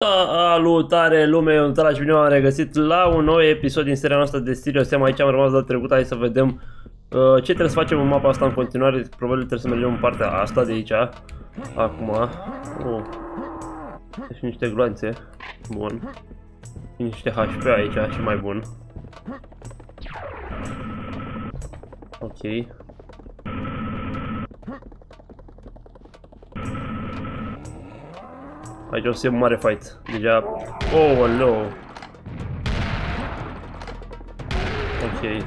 Salutare lume, eu sunt și bine am regăsit la un nou episod din seria noastră de Sirius Sam. Aici am rămas data trecută, hai să vedem uh, ce trebuie să facem în mapa asta în continuare. Probabil trebuie să mergem în partea asta de aici. Acum. Oh. Deci niște gloanțe. Bun. Niște HP aici, și mai bun. Ok. Să fie un mare fight. Deja... Oh, no. Ok.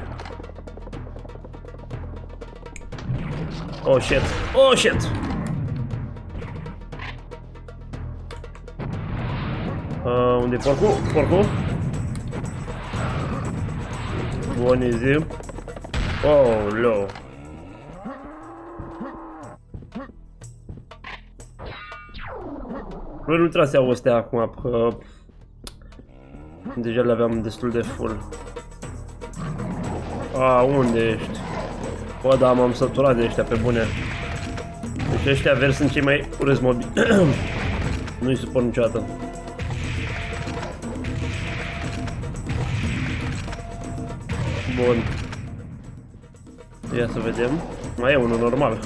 Oh, shit. Oh, shit! Uh, unde e? Porcul? Bun, easy. Oh, no. Probabil nu trebuie să iau astea acum, că deja le aveam destul de full. A, unde ești? Bă, da, m-am săturat de ăștia, pe bune. Deci ăștia verzi sunt cei mai urâți mobi. Nu-i suport niciodată. Bun. Ia să vedem. Mai e unul normal.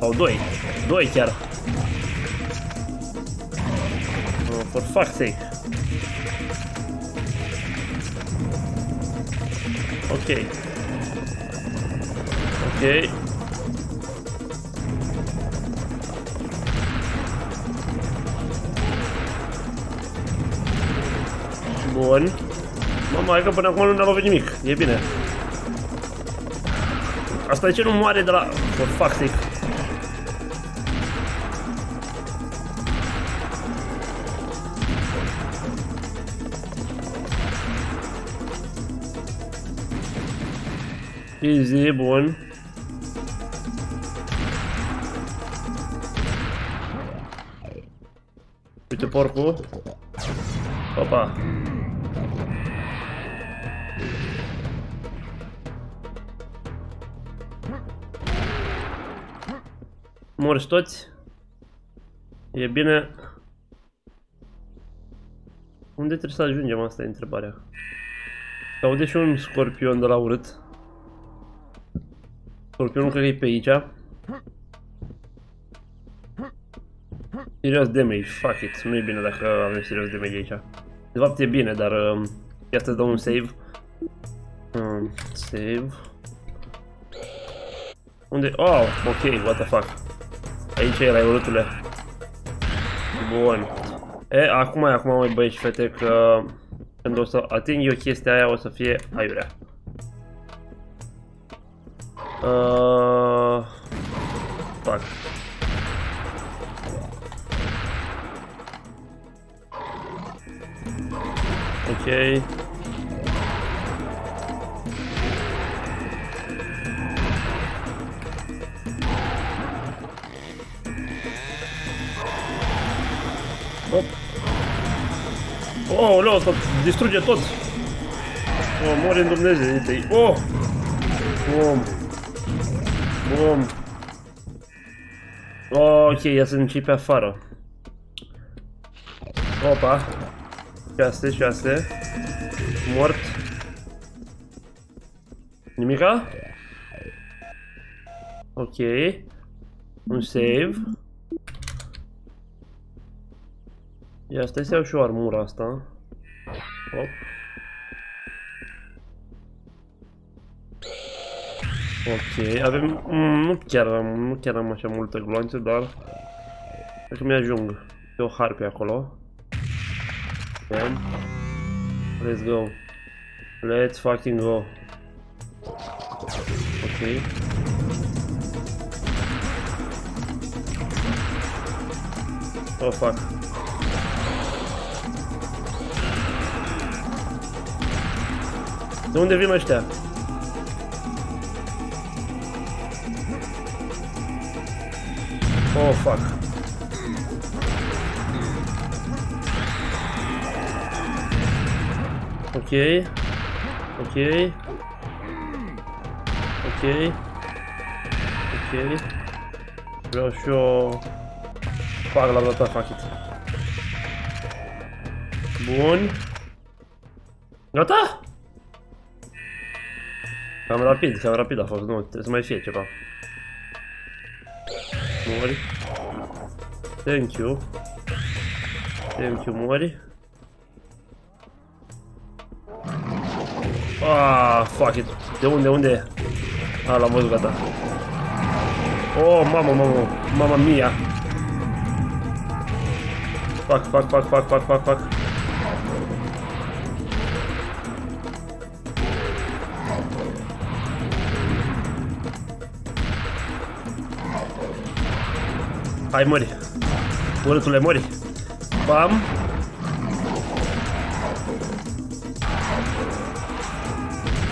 Sau doi. Doi chiar. For fuck's sake. Okay. Okay. Bun. Mama, hai că până acum nu ne-a lovit nimic. E bine. Asta e ce nu moare de la... For fuck's sake. Easy, bun. Uite porcul. Opa. Morți toți. E bine. Unde trebuie să ajungem? Asta e întrebarea. Aude și un scorpion de la urât. Scorpionul cred că e pe aici. Serious damage, fuck it, nu e bine dacă avem serious damage aici. De fapt e bine, dar um, ia să dau un save. Um, save. Unde? Oh, ok, what the fuck. Aici era urâtule. Bun. E, acum, acum, mai băieți și fete, că când o să ating eu chestia aia o să fie aiurea. Uh, fuck. Ok. Hop. Oh, nu, să distruge tot. Oh, mori în Dumnezeu. Oh! Bum. Bum. Ok, ia să începe afară. Opa. 6, 6. Mort. Nimica? Ok. Un save. Ia stai să iau și o armură asta. Ok, avem... Mm, nu chiar am, nu chiar am așa multe gloanțe, dar... Cred că mi-ajung. E o harpe acolo. Okay. Let's go. Let's fucking go. Ok. Oh, fuck. De unde vin ăștia? Oh, fuck. Ok. Ok. Ok. Ok. Vreau și eu... Fac la data, fuck it. Bun. Gata? Cam rapid, cam rapid a fost, nu, trebuie să mai fie ceva. Mori. Thank you. Thank you, mori. Ah, fuck it. De unde, unde e? Ah, l-am văzut, gata. Oh, mamă, mamă, mamă mia. Fuck, fuck, fuck, fuck, fuck, fuck, fuck. Hai, mori. Urâtule, mori. Bam.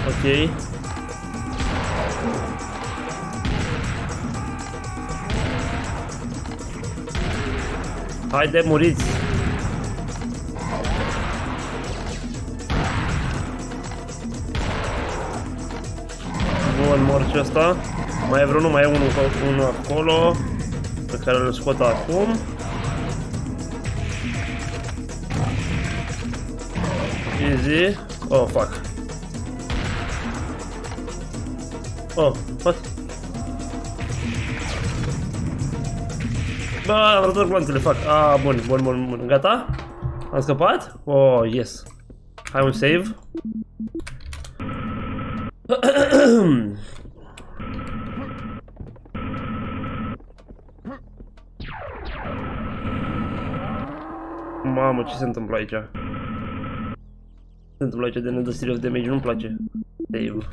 Ok. Haide, muriți! Bun, mor și ăsta. Mai e vreunul, mai e unul, unul acolo. Pe care îl scot acum. Easy. Oh, fuck. Oh, what? Bă, am răzut glonțele, fac. Ah, bun, bun, bun, bun. Gata? Am scăpat? Oh, yes. Hai un save. Mamă, ce se întâmplă aici? Ce se întâmplă aici de ne dă serious damage? Nu-mi place. Save.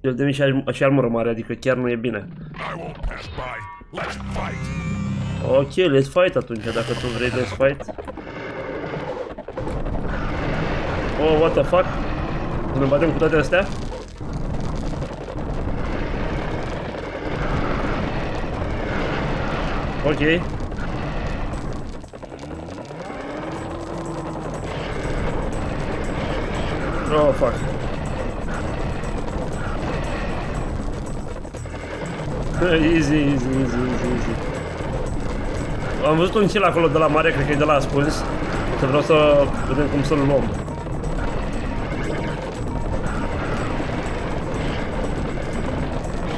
El de și, și armură mare, adică chiar nu e bine. Ok, let's fight atunci, dacă tu vrei, let's fight. Oh, what the fuck? Ne batem cu toate astea? Ok. Oh, fuck. easy, easy, easy, easy, easy. Am văzut un kill acolo de la mare, cred că e de la ascuns. Să vreau să vedem cum să-l luăm.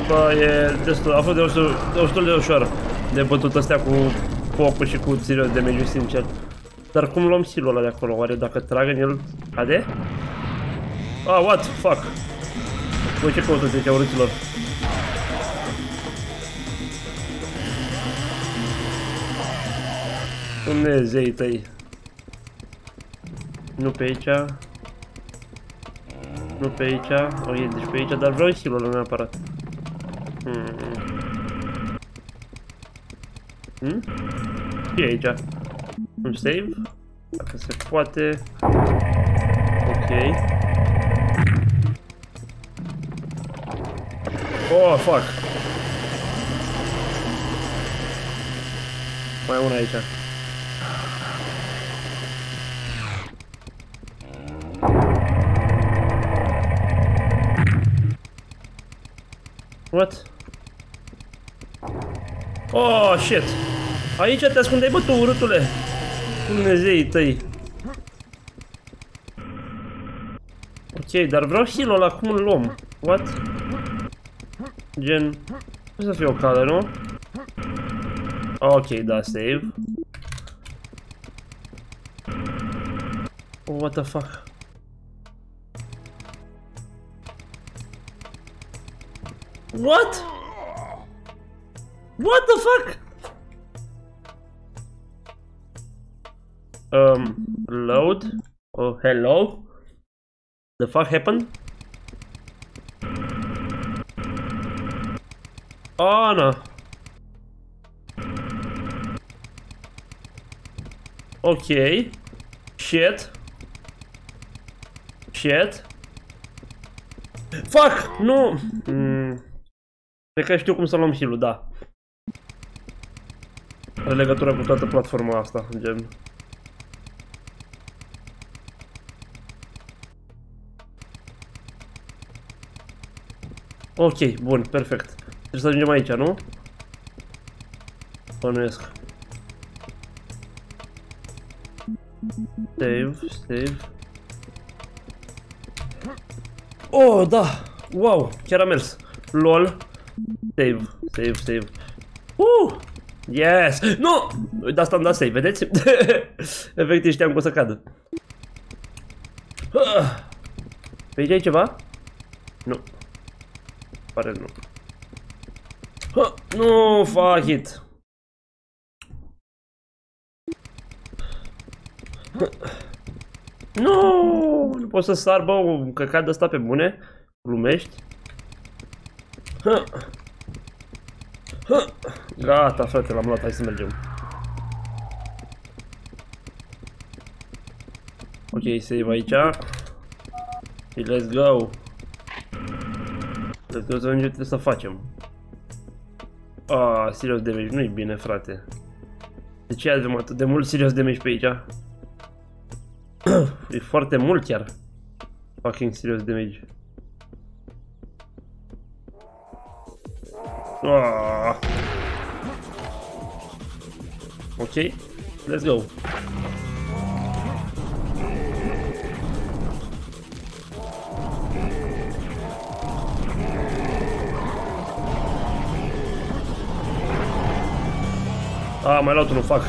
Bă, e destul, a fost destul, destul de ușor de bătut astea cu focul și cu țirios de mediu, sincer. Dar cum luăm silul ăla de acolo? Oare dacă trag în el cade? Ah, what? Fuck. Voi ce căutați aici, urâților? Dumnezei tăi. Nu pe aici. Nu pe aici. O, e deci pe aici, dar vreau silul neapărat. Hmm. Hmm? Și aici. Un save. Dacă se poate. Ok. Oh, fuck. Mai una aici. What? Oh, shit. Aici te ascundeai, bă, tu, urâtule. Dumnezeii tăi. Ok, dar vreau heal-ul ăla, cum îl luăm? What? Ce să fie o cale, nu? Ok, da, save. Oh, what the fuck? What? What the fuck? Um, load. Oh, hello? The fuck happened? Oh no. Okay. Shit. Shit. Fuck! No! Mm. Cred că știu cum să luăm heal da. Are legătură cu toată platforma asta, gen. Ok, bun, perfect. Trebuie să ajungem aici, nu? Bănuiesc. Save, save. Oh, da! Wow, chiar a mers. LOL. Save, save, save. Uh! Yes! Nu! De asta am dat save, vedeți? Efectiv știam că o să cadă. Pe aici ai ceva? Nu. Pare nu. Nu, fuck it. Nu, nu pot să sar, bă, un căcat de ăsta pe bune. Glumești? Gata, frate, l-am luat, hai să mergem. Ok, save aici. Și let's go. Let's go să vedem ce trebuie să facem. Ah, serios damage, nu-i bine, frate. De ce avem atât de mult serios damage pe aici? e foarte mult chiar. Fucking serios damage. Ah. Ok, let's go. Ah, mai luat unul, fac.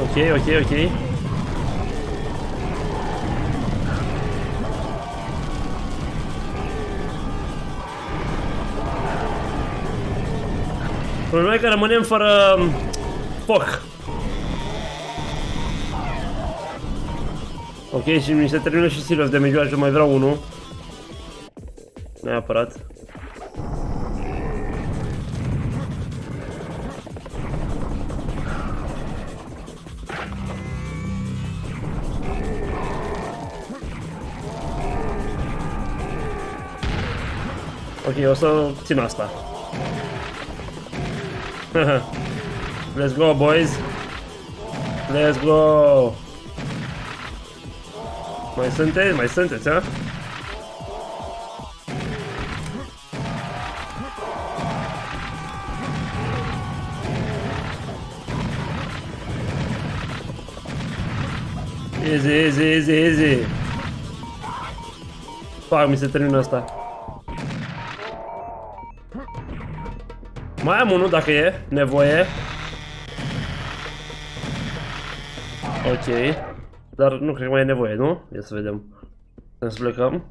Ok, ok, Problema e că rămânem fără um, foc. Ok, și mi se termină și serios de mijloace, mai vreau unul. Neapărat. Ok, o să țin asta. Let's go, boys. Let's go. Mai sunteți? Mai sunteți, ha? Easy, easy, easy, easy. Fac, mi se termină asta. Mai am unul dacă e nevoie. Ok. Dar nu cred că mai e nevoie, nu? Ia să vedem. Să plecăm.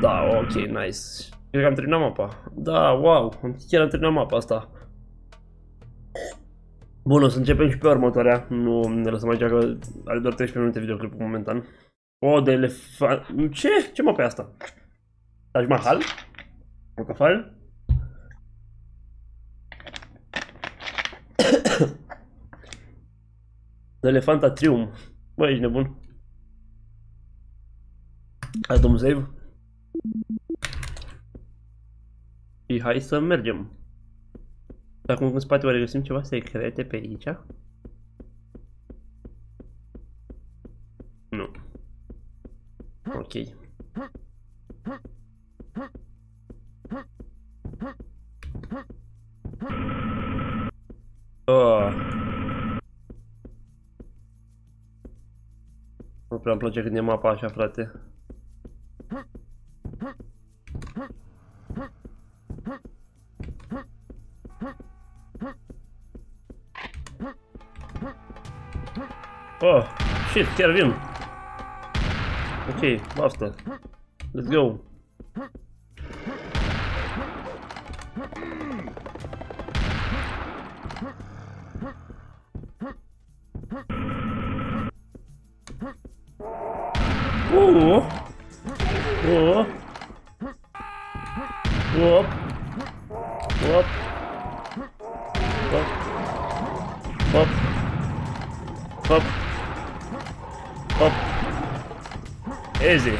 Da, ok, nice. Cred că am terminat mapa. Da, wow, chiar am terminat mapa asta. Bun, o să începem și pe următoarea. Nu ne lăsăm aici că are doar 13 minute videoclipul momentan. O, de elefant... Ce? Ce mă pe asta? Taj Mahal? Rocafal? Elefanta Trium. Bă, ești nebun. Hai domnul save. Și hai să mergem. Acum în spate oare găsim ceva secrete pe aici? Nu. Ok. Oh. Prea îmi place când e mapa așa, frate. Oh, shit, chiar vin. Ok, basta. Let's go. Easy.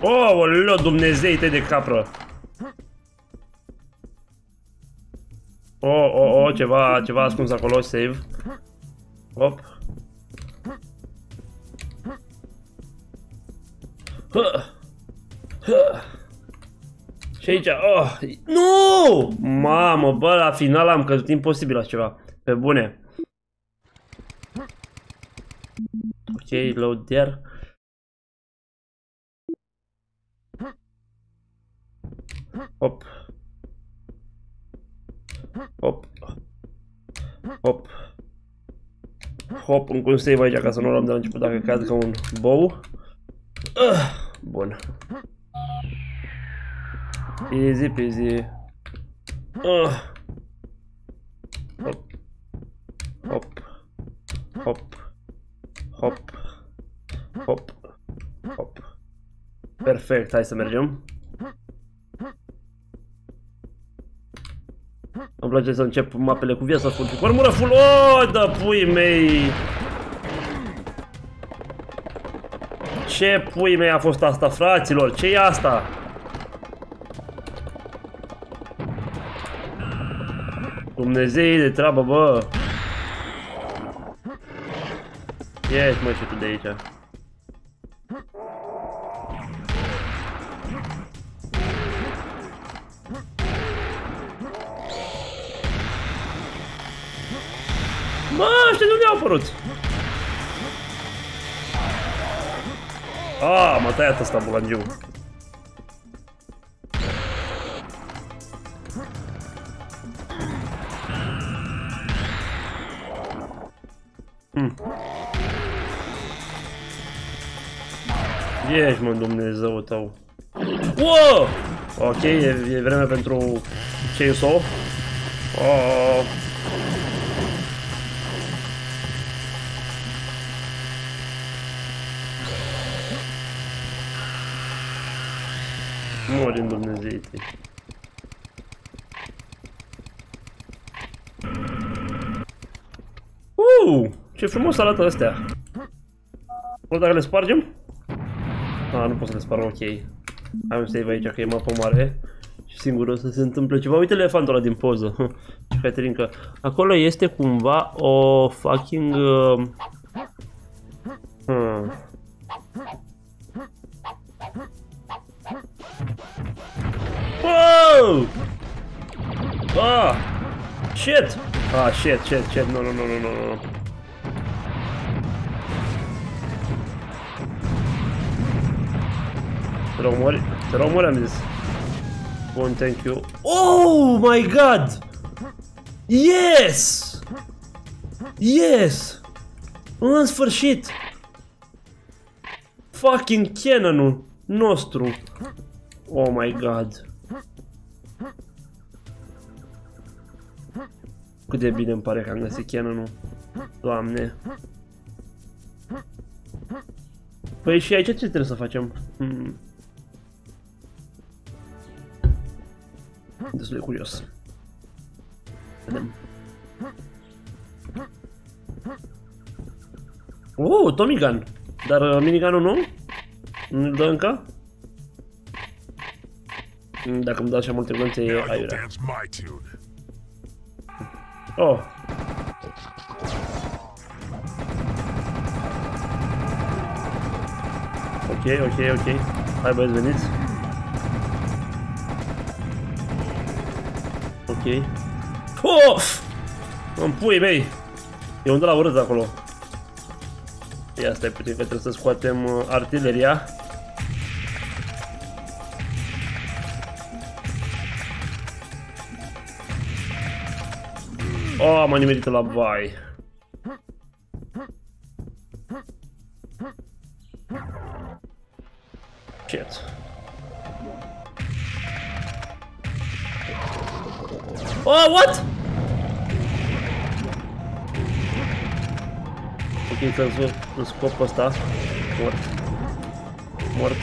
Oh, oleo, Dumnezeite de capră. Oh, oh, oh, ceva, ceva ascuns acolo, save. Hop. Huh. Huh. Și aici, oh, nu! Mamă, bă, la final am căzut imposibil așa ceva. Pe bune. Ok, load there. Hop. Hop. Hop. Hop, un save aici ca să nu luăm de la început dacă cad ca un bow. Uh, bun. Easy peasy. Hop. Hop. Hop. Hop. Hop. Hop. Perfect, hai să mergem. Îmi place să încep mapele cu viața full. Cu armură full. Oh, da pui mei! Ce pui mei a fost asta, fraților? ce e asta? Dumnezei de treabă, bă! Ieși, mă, și tu de aici. Mă, ăștia de unde au apărut? Ah, m-a tăiat Ești, mă, Dumnezeu tău. Wow! Ok, e, e vreme pentru chainsaw. Oh. Mori în Dumnezeu Uh, ce frumos arată astea. O, dacă le spargem? Ah, nu pot să le sparg, ok. Am un save aici, că e mapă mare. Și singur o să se întâmple ceva. Uite elefantul ăla din poză. Ce Caterinca. Acolo este cumva o fucking... Uh... Hmm. Whoa! Ah! Shit! Ah, shit, shit, shit. No, no, no, no, no, no. Te rog, mori. Te rog, mori, am zis. Bun, thank you. Oh my god! Yes! Yes! În sfârșit! Fucking cannon-ul nostru. Oh my god. Cât de bine îmi pare că am găsit cannon-ul. Doamne. Păi și aici ce trebuie să facem? Hmm. Destul de curios. Vedem. Oh, Tommy Gun. Dar uh, minigunul nu? Nu-l dă încă? Mm, dacă îmi dau așa multe glonțe, e aiurea. Oh. Ok, ok, ok. Hai băieți, veniți. Ok. Oh! În pui mei! E un de la urât acolo. Ia stai puțin că trebuie să scoatem uh, artileria. Oh, m-a nimerit la vai. Oh, what? Ok, să îl scop pe ăsta. Mort. Mort.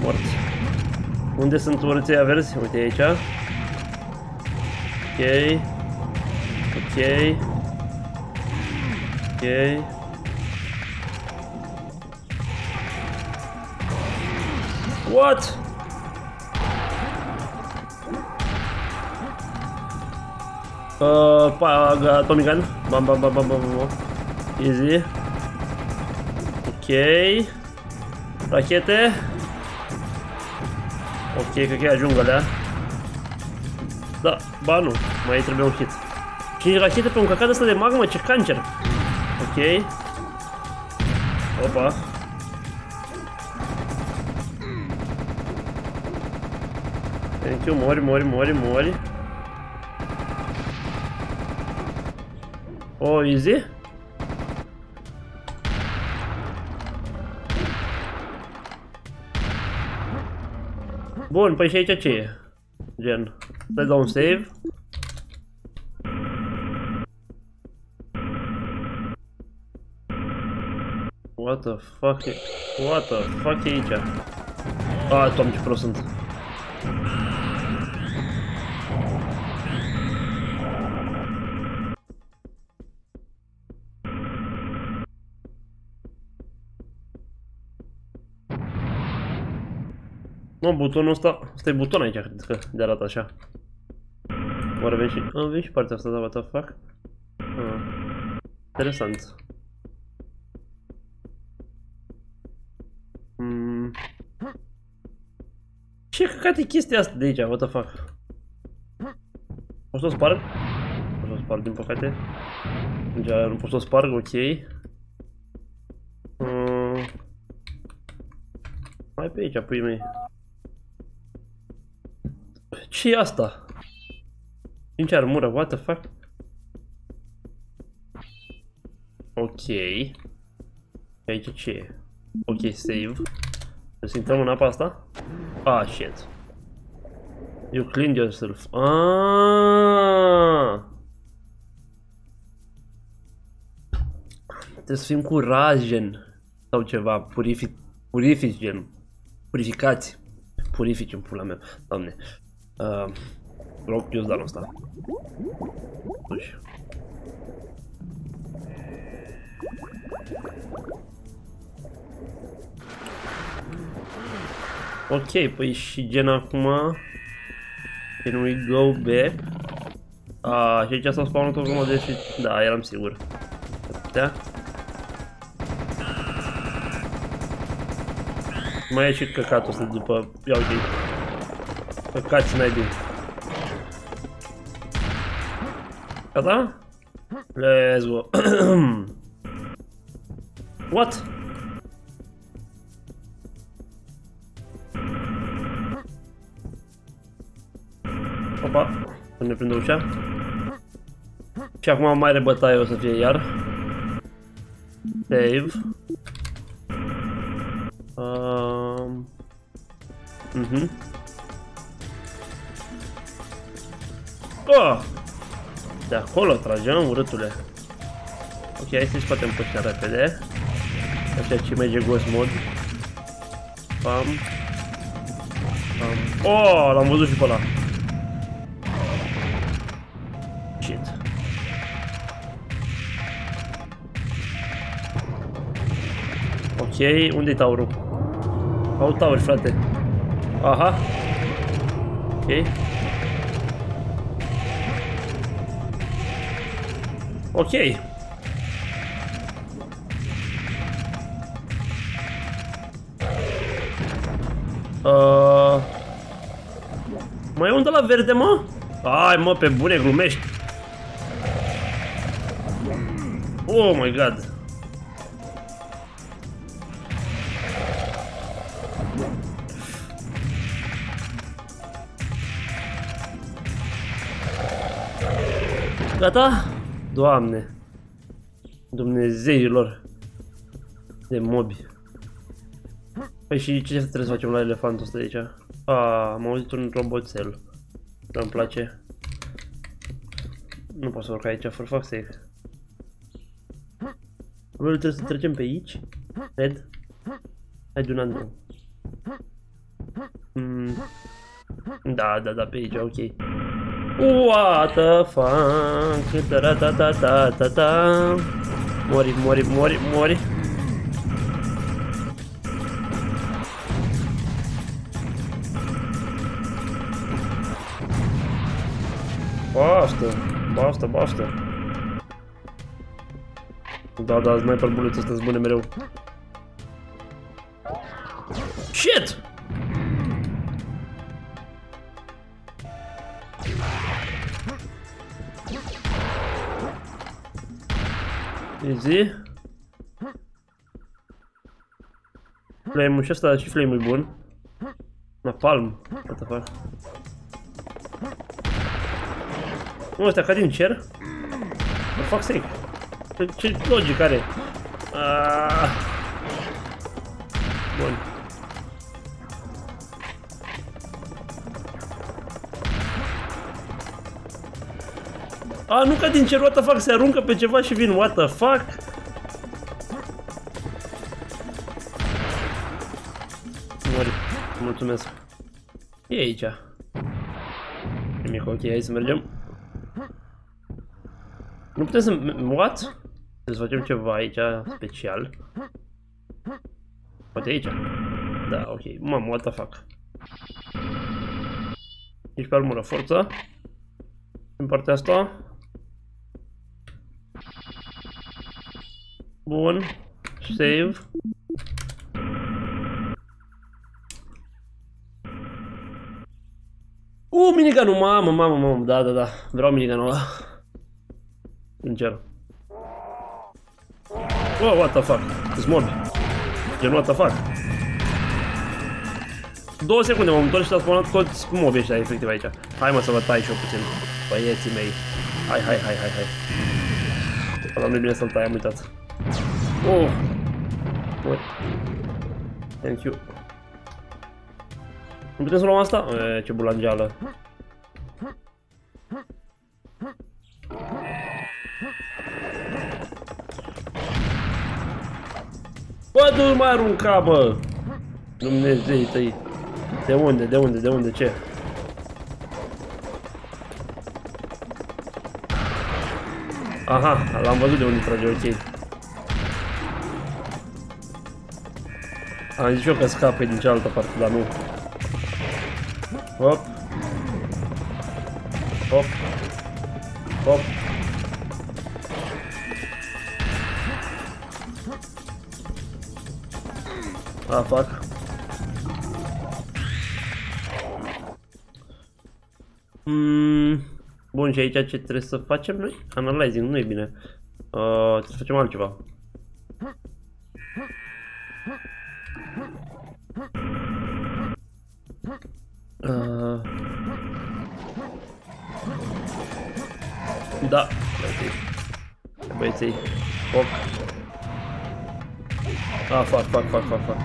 Mort. Unde sunt urței verzi? Uite aici. Ok. Ok. Ok. What? Uh, Tommy Gun. Bam, bam, bam, bam, bam, bam. Easy. Ok. Rachete. Ok, că e ajung alea. Da, ba nu, mai trebuie un hit. 5 rachete pe un cacat ăsta de magmă, ce cancer. Ok. Opa. Thank you, mori, mori, mori, mori. Oh, easy? Bun, păi și aici ce e? Gen, stai la un save. What the fuck e... What the fuck e aici? Ah, Tom, ce prost sunt. Nu, butonul ăsta, ăsta e buton aici, cred că de arată așa. Oare vezi și, ah, vezi și partea asta, da, what the fuck? Ah. Interesant. Mm. Ce căcat e chestia asta de aici, what the fuck? Pot să o sparg? Pot să o sparg, din păcate. Deja nu pot să o sparg, ok. Mm. Mai pe aici, pui mei ce e asta? 5 armură, what the fuck? Ok. Aici ce e? Ok, save. Să intrăm în apa asta? Ah, shit. You cleaned yourself. Ah! Trebuie să fim curajen. Sau ceva. Purific, purific gen. Purificați. Purifici în pula mea. Doamne. Uh, rog, eu danul ăsta. Uși. Ok, păi și gen acum Can we go back? A, și aici s-a spawnat o grămadă de și... Da, eram sigur. Da? Mai e și căcatul ăsta după... Ia uite Căcați naibii. Gata? Let's go. What? Opa, să ne prindă ușa. Și acum mai rebătaie o să fie iar. Save. Um. Mhm. Mm Oh! De acolo tragem, urâtule. Ok, hai să-i scoatem puțin repede. Așa ce merge ghost mod. Pam. Pam. Oh, l-am văzut și pe ăla. Shit. Ok, unde-i taurul? Au tauri, frate. Aha. Ok. Ok. Uh... Mai e unde la verde, mă? Ai, mă, pe bune, glumești. Oh my god. Gata? Doamne! Dumnezeilor! De mobi. Păi și ce trebuie să facem la elefantul ăsta de aici? A, am auzit un roboțel. Nu-mi place. Nu pot să urc aici, for fuck's sake. Probabil trebuie să trecem pe aici? Red? Hai de un an mm. Da, da, da, pe aici, ok. What the fuck? Da da da da da da da. Mori, mori, mori, mori. Gosto. Basta, basta. Da, da, sniper bullets astea sunt bune mereu. Shit! Easy. Flame-ul și ăsta și flame-ul e bun. Napalm. What the fuck? Nu, ăsta ca din cer? For fuck's sake. Ce, ce logic are? Ah. Bun. A, nu ca din cer, what the fuck, se aruncă pe ceva și vin, what the fuck? Mori, mulțumesc. E aici. Nimic, ok, hai să mergem. Nu putem să... What? Să facem ceva aici special. Poate aici. Da, ok. Mamă, what the fuck. Ești pe armură, forță. În partea asta. Bun. Save. Uh, minigunul, mamă, mamă, mamă, da, da, da. Vreau minigunul ăla. Sincer. Oh, what the fuck? Sunt mobi. Gen, what the fuck? Două secunde m-am întors și s-a spawnat toți mobi ăștia efectiv aici. Hai mă să vă tai și eu puțin. Băieții mei. Hai, hai, hai, hai, hai. Ăla nu e bine să-l tai, am uitat. Oh! What? Thank you. Nu putem să luăm asta? E, ce bulangeală. Bă, nu mai arunca, bă! Dumnezei tăi. De unde, de unde, de unde, ce? Aha, l-am văzut de unde trage, ok. Am zis eu că scape din cealaltă parte, dar nu. Hop. Hop. Hop. Ah, fuck. Mm, bun, și aici ce trebuie să facem noi? Analyzing, nu e bine. Uh, trebuie să facem altceva. Da. Băieții. Foc. Ah, fac, fac, fac, fac, fac.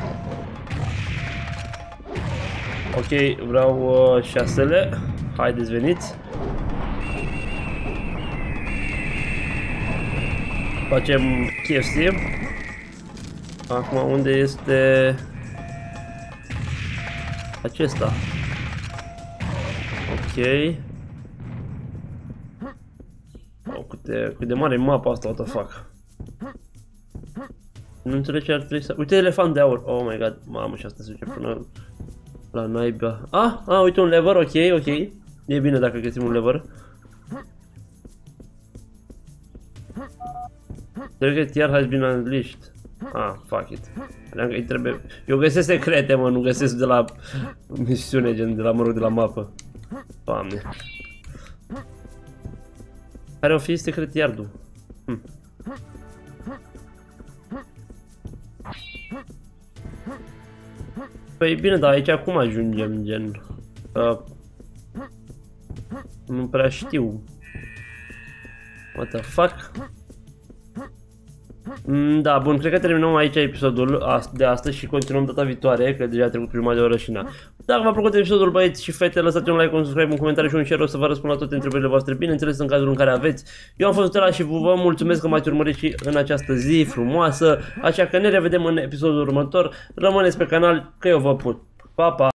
Ok, vreau uh, șasele. Haideți, veniți. Facem KFC. Acum, unde este acesta? Ok. Cât, de, cât de mare e mapa asta, what the fuck. Nu înțeleg ce ar trebui să... Uite elefant de aur. Oh my god, mamă și asta se duce până la naiba. Ah, ah, uite un lever, ok, ok. E bine dacă găsim un lever. Cred că tiar has been unleashed. Ah, fuck it. Credeam că îi trebuie... Eu găsesc secrete, mă, nu găsesc de la misiune, gen de la, mă rog, de la mapă. Doamne. Care o fi secret iardul? Hm. Păi bine, dar aici cum ajungem, gen? Uh, nu prea știu. What the fuck? Mm, da, bun, cred că terminăm aici episodul de astăzi și continuăm data viitoare, că deja a trecut prima de oră și na. Dacă v-a plăcut episodul băieți și fete, lăsați un like, un subscribe, un comentariu și un share, o să vă răspund la toate întrebările voastre, bineînțeles în cazul în care aveți. Eu am fost Stella și vă mulțumesc că m-ați urmărit și în această zi frumoasă, așa că ne revedem în episodul următor. Rămâneți pe canal, că eu vă put. Pa, pa!